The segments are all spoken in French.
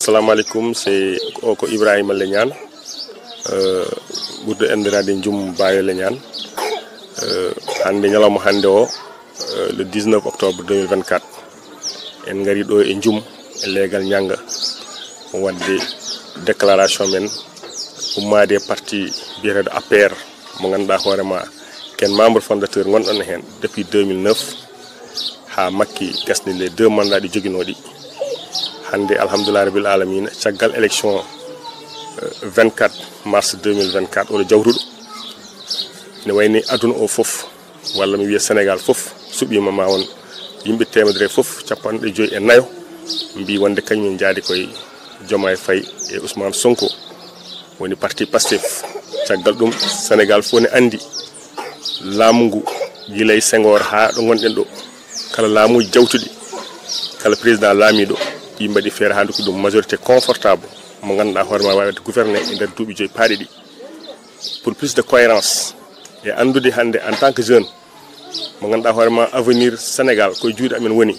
assalamualeykum c'est oko ibrahima leñan ɓurɗo endirade jum bayo leñan hande ñalawma hande o le 19 octobre 2024 en gari ɗo e jum e leegal ñanga wadde déclaration men. Ummade parti biyeteɗo apr mo ganduɗa hoorema ken membre fondateur gonɗon hen. Depuis 2009 ha makki gasni les deux mandat ɗi joguinoɗi hande alhamdulillah rabbil alamina caggal élection 24 mars 2024 oɗo jawtuɗo ne wayni aduna o foof walla mi wiya sénégal foof suuɓima ma won yimɓe temedere foof capanɗe joyyi e nayo mbi wonde kañumen jaadi koye jooma e faye e ousmane sonko. Woni parti pastef caggal ɗum sénégal fof ne andi laamu ngu guilay senghor ha ɗo gonɗen ɗo. Kala laamuji jawtuɗi kala président laamiɗo ɗi mbaɗi feere ha dokki ɗum majorité confortable. Mo ganduɗa hoorema wawede gouverné e nder pour plus de cohérence e andude hande en tant que jeune mo ganduɗa avenir sénégal koye juuɗe amen woni.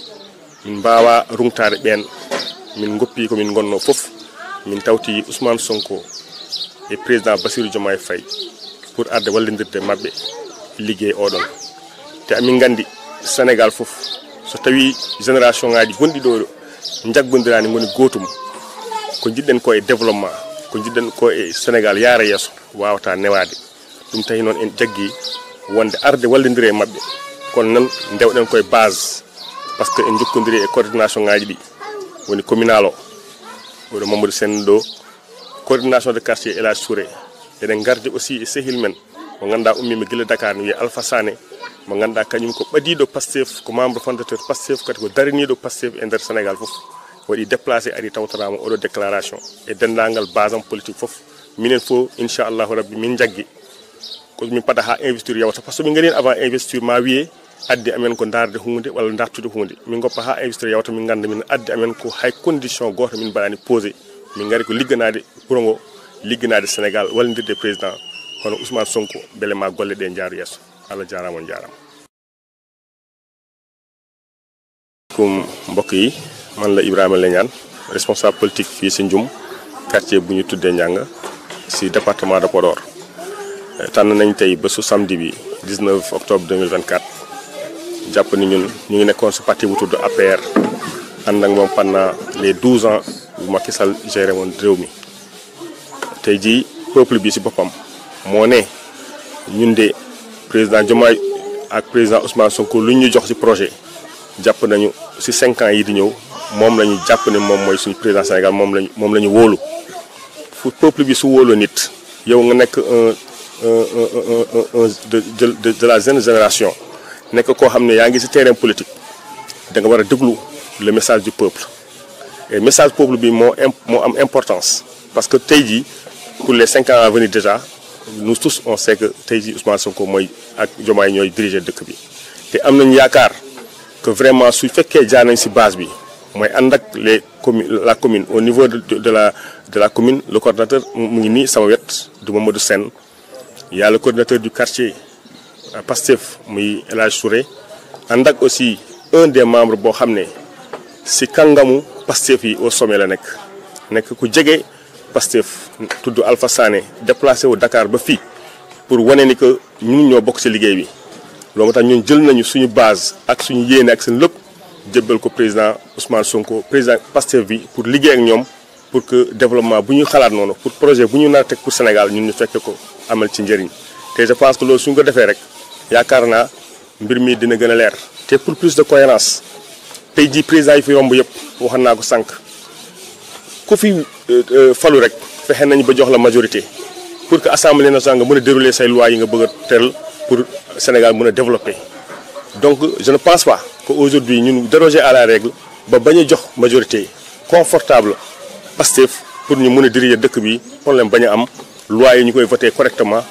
Min mbawa rungtade ɓen min goppi komin gonno foof min tawti ousmane sonko e président basirou diomaye faye pour arde wallodirde mabɓe ligguey oɗon te amin gandi sénégal foof so tawi génération ngaji gonɗi jaggodirani goni gotum. Ko jiɗɗen ko e développement ko jiɗɗen ko e sénégal yaara yesso wawata newade. Ɗum tawi noon en jaggui wonde arde wallodiri e mabɓe. Kono noon dewɗen koye base par ce que en jokkodiri e coordination ngaji ɗi. Woni communal o. Oɗo mamadou sen ɗo coordination de quartier élage souré eɗen gardi aussi e sehil men. Mo ganduɗa ummima guila dakar ne wiye alpha sané mo ganduɗa kañum ko ɓadiɗo pastef ko membre fondateur pastef kadi ko daraniɗo pastef e nder sénégal foof waɗi déplacé ari tawtorama oɗo déclaration e dendagal base am politique foof minen fo inchallahu rabbi min jaggui komin paada ha investiture yawta par ce que min garini avant investiture ma wiye addi amen ko darde hunde walla dartude hunde min goppa ha investiture yawta min ganda min addi amen ko hay condition goto min mbaɗani posé. Min gari ko ligganade wuuro ngo ligganade sénégal wallodirde président hono ousmane sonko beele ma golle ɗe jaaru yesso allah jarama on jarama kum mbokk yi man la ibrahima leñane responsable politique fii si njum quartier bu ñu tuddee njàng si département de podor. Tànn nañ tey bésu samedi bi 19 octobre 2024 jàpp ni ñun ñu ngi nekkoon si parti bu tudd APR ànd ak moom pendant les 12 ans bu Macky Sall géré woon réew mi. Tey jii peuple bi si boppam moo ne ñun de président Diomaye ak président Ousmane Sonko lu ñu jox si projet jàpp nañu si 5 ans yi di ñëw moom la ñu jàpp ne moom mooy suñu président Sénégal moom lañu moom la ñu wóolu. Fu peuple bi su wóoloo nit yow nga nekk un un de de la jeune génération nekk koo xam ne yaa ngi si terrain politique da nga war a déglu le message du peuple. Et message peuple bi moo moo am importance parce que tey jii pour les cinq ans à venir déjà nous tous on sait que tey Ousmane Sonko mooy ak Diomaye ñooy diriger dëkk bi. te am nañu yaakaar que vraiment su fekkee jaar nañ si base bi mooy ànd ak les la commune au niveau de de la de la commune le coordonnateur mu ngi nii sama wet du Mamadou y a le coordinateur du quartier Pastef muy El Hadj Souré ànd ak aussi un des membres boo xam ne si kàngamu Pastef yi au sommet la nekk. Nekk ku jege Pastef tudd Alpha Sané déplacé wu Dakar ba fii pour wane ni que ñun ñoo bokk ci liggéey bi loolu moo tax ñun jël nañu suñu base ak suñu yéene ak seen lépp jébbal ko président Ousmane Sonko président Pastef bi pour liggéey ak ñoom pour que développement bu ñu xalaat noonu pour projet bu ñu nar a pour Sénégal ñun ñu fekke ko amal ci njëriñ te je pense que loolu suñ ko defee rek yaakaar naa mbir mi dina gën a leer. te pour plus de cohérence tey jii président yi fi yëpp waxoon naa ko sànq falu rek fexe nañ ba jox la majorité pour que assemblée nationale nga mën dérouler say lois yi nga bëgg pour Sénégal mën a développer. donc je ne pense pas que aujourd'hui ñun déroger à la règle ba bañ a jox majorité confortable Pastef pour ñu mën a diriger dëkk bi problème bañ a am loi yi ñu voté correctement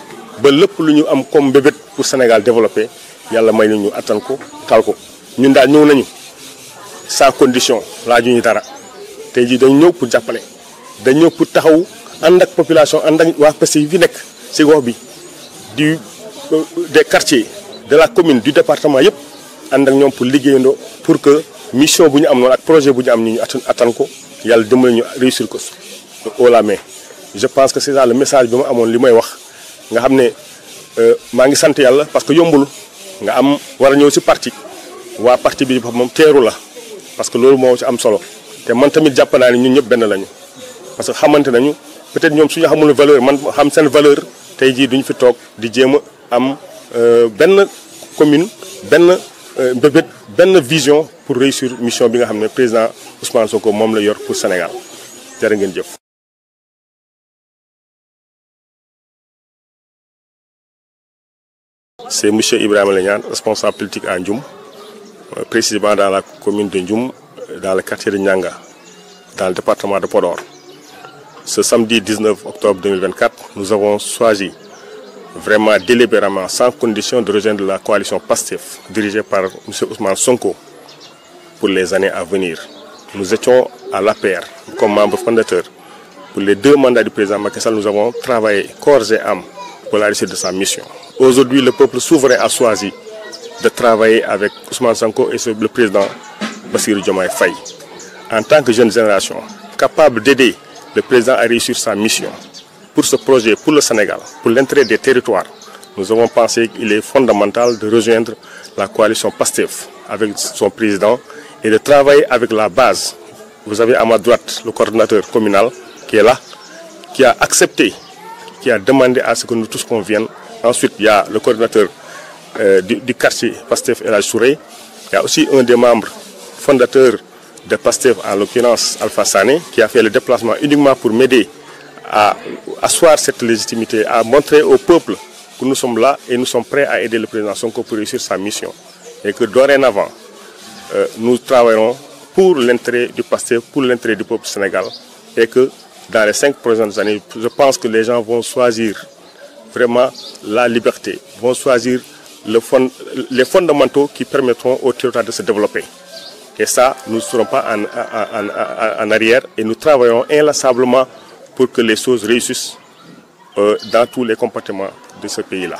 ba lépp lu ñu am comme mbébét pour Sénégal développer yàlla may nañu attan ko tal ko. Ñun daal ñëw nañu condition laajuñu dara. Tey jii dañ ñëw pour jàppale dañ ñëw pour taxaw ànd population ànd ak waa Pastef yi fi nekk du des quartiers de la commune du département yëpp ànd ak ñoom pour liggéeyandoo pour que mission bu ñu am noonu ak projet bu ñu am ñu réussir haut la je pense que c'est ça le message bi ma amoon li may wax. Nga xam ne maa sant yàlla parce que yombul. Nga am war a ñëw si parti. Waa parti bi moom teeru parce que loolu moo ci am solo. Te man tamit jàpp naa ne ñun parce que xamante nañu peut-être ñoom suñu xamul valeur man xam seen valeur mbébét benn vision pour réussir mission bi nga xam président Ousmane Sonko moom la Sénégal. C'est monsieur Ibrahima Legnane responsable politique à Ndioum précisément dans la commune de Ndioum dans le quartier de Nianga dans le département de Podor. Ce samedi 19 octobre 2024, nous avons choisi vraiment délibérément, sans condition, de rejoindre la coalition PASTEF, dirigée par M. Ousmane Sonko, pour les années à venir. Nous étions à l'APR comme membre fondateur. Pour les deux mandats du président Macky Sall, nous avons travaillé corps et âme pour la réussite de sa mission. Aujourd'hui, le peuple souverain a choisi de travailler avec Ousmane Sonko et le président Bassirou Diomaye Faye. En tant que jeune génération, capable d'aider le président à réussir sa mission pour ce projet, pour le Sénégal, pour l'entrée des territoires, nous avons pensé qu'il est fondamental de rejoindre la coalition PASTEF avec son président et de travailler avec la base. Vous avez à ma droite le coordinateur communal qui est là, qui a accepté, qui a demandé à ce que nous tous conviennent. Ensuite, il y a le coordinateur euh, du, quartier PASTEF El Souré. Il y a aussi un des membres fondateurs de PASTEF, en l'occurrence Alpha Sané, qui a fait le déplacement uniquement pour m'aider à asseoir cette légitimité, à montrer au peuple que nous sommes là et nous sommes prêts à aider le président Sonko pour réussir sa mission. Et que dorénavant, euh, nous travaillerons pour l'intérêt du PASTEF, pour l'intérêt du peuple sénégal. Et que dans les cinq prochaines années, je pense que les gens vont choisir vraiment la liberté, vont choisir les fondamentaux qui permettront au territoire de se développer. Et ça, nous ne serons pas en, arrière et nous travaillons inlassablement pour que les choses réussissent euh, dans tous les compartiments de ce pays-là.